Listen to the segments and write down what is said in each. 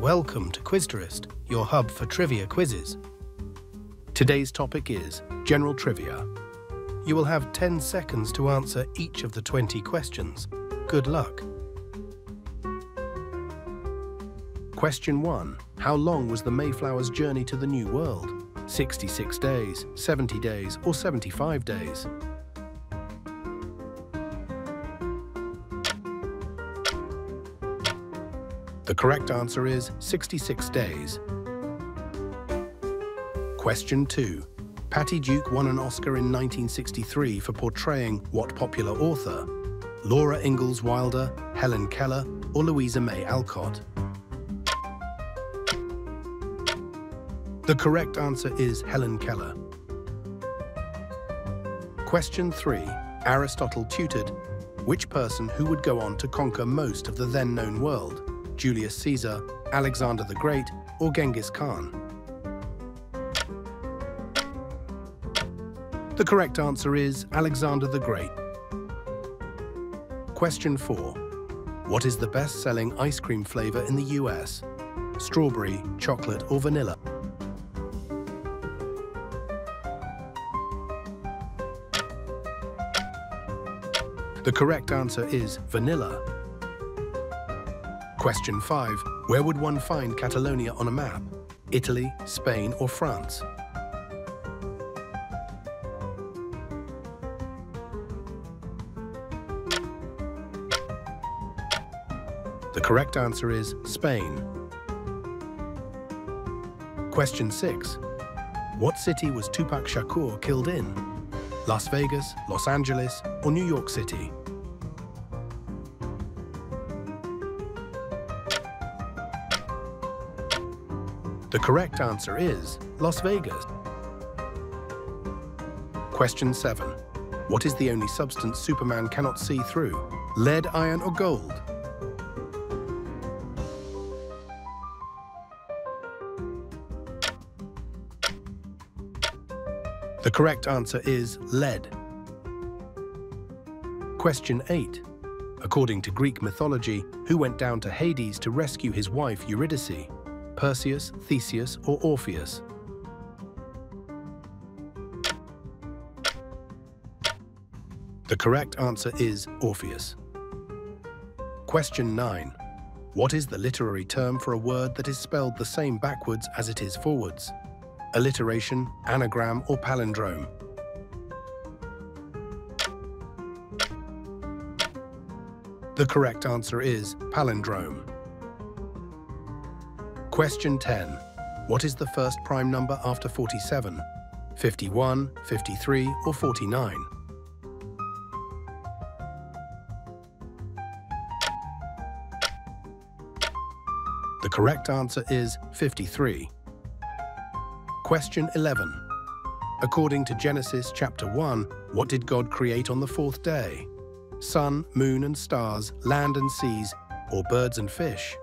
Welcome to Quizterest, your hub for trivia quizzes. Today's topic is General Trivia. You will have 10 seconds to answer each of the 20 questions. Good luck. Question 1. How long was the Mayflower's journey to the New World? 66 days, 70 days or 75 days? The correct answer is 66 days. Question 2. Patty Duke won an Oscar in 1963 for portraying what popular author? Laura Ingalls Wilder, Helen Keller or Louisa May Alcott? The correct answer is Helen Keller. Question 3. Aristotle tutored which person who would go on to conquer most of the then known world? Julius Caesar, Alexander the Great or Genghis Khan? The correct answer is Alexander the Great. Question 4. What is the best-selling ice cream flavor in the US? Strawberry, chocolate or vanilla? The correct answer is vanilla. Question 5. Where would one find Catalonia on a map? Italy, Spain or France? The correct answer is Spain. Question 6. What city was Tupac Shakur killed in? Las Vegas, Los Angeles or New York City? The correct answer is Las Vegas. Question 7. What is the only substance Superman cannot see through? Lead, iron or gold? The correct answer is lead. Question 8. According to Greek mythology, who went down to Hades to rescue his wife Eurydice? Perseus, Theseus or Orpheus? The correct answer is Orpheus. Question 9. What is the literary term for a word that is spelled the same backwards as it is forwards? Alliteration, anagram or palindrome? The correct answer is palindrome. Question 10. What is the first prime number after 47? 51, 53 or 49? The correct answer is 53. Question 11. According to Genesis chapter 1, what did God create on the fourth day? Sun, moon and stars, land and seas, or birds and fish?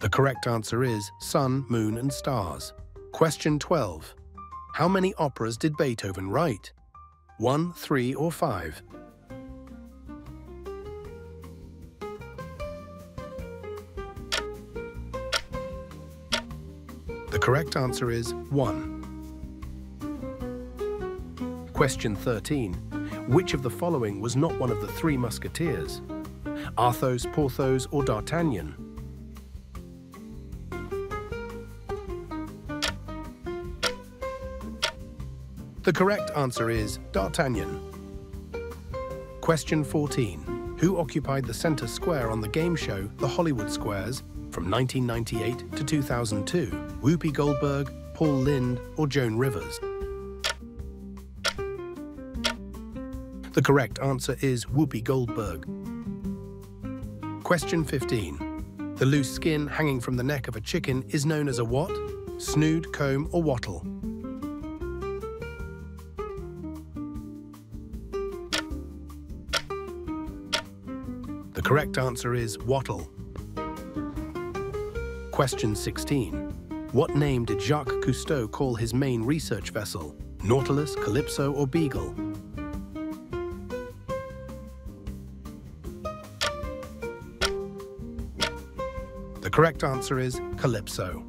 The correct answer is sun, moon and stars. Question 12. How many operas did Beethoven write? One, three or five? The correct answer is 1. Question 13. Which of the following was not one of the three musketeers? Athos, Porthos or D'Artagnan? The correct answer is D'Artagnan. Question 14. Who occupied the center square on the game show The Hollywood Squares from 1998 to 2002? Whoopi Goldberg, Paul Lynde or Joan Rivers? The correct answer is Whoopi Goldberg. Question 15. The loose skin hanging from the neck of a chicken is known as a what? Snood, comb or wattle? Correct answer is wattle. Question 16. What name did Jacques Cousteau call his main research vessel? Nautilus, Calypso or Beagle? The correct answer is Calypso.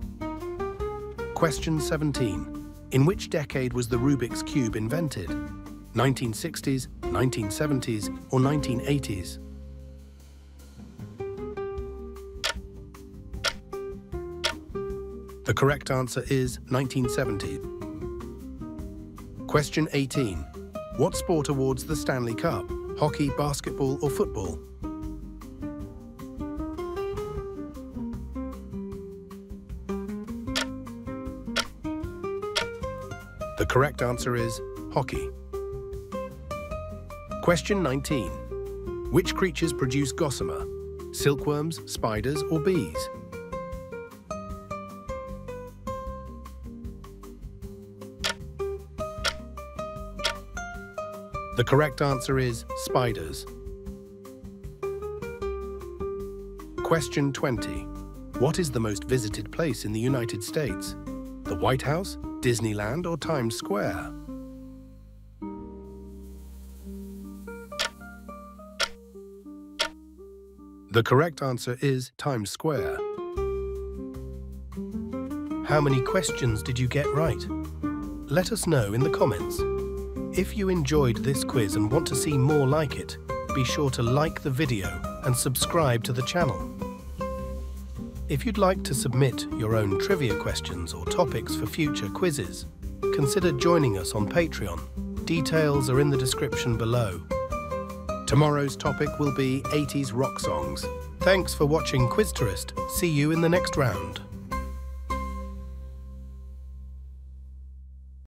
Question 17. In which decade was the Rubik's Cube invented? 1960s, 1970s, or 1980s? The correct answer is 1970. Question 18. What sport awards the Stanley Cup? Hockey, basketball, or football? The correct answer is hockey. Question 19. Which creatures produce gossamer? Silkworms, spiders, or bees? The correct answer is spiders. Question 20. What is the most visited place in the United States? The White House, Disneyland or Times Square? The correct answer is Times Square. How many questions did you get right? Let us know in the comments. If you enjoyed this quiz and want to see more like it, be sure to like the video and subscribe to the channel. If you'd like to submit your own trivia questions or topics for future quizzes, consider joining us on Patreon. Details are in the description below. Tomorrow's topic will be 80s rock songs. Thanks for watching Quizterest. See you in the next round.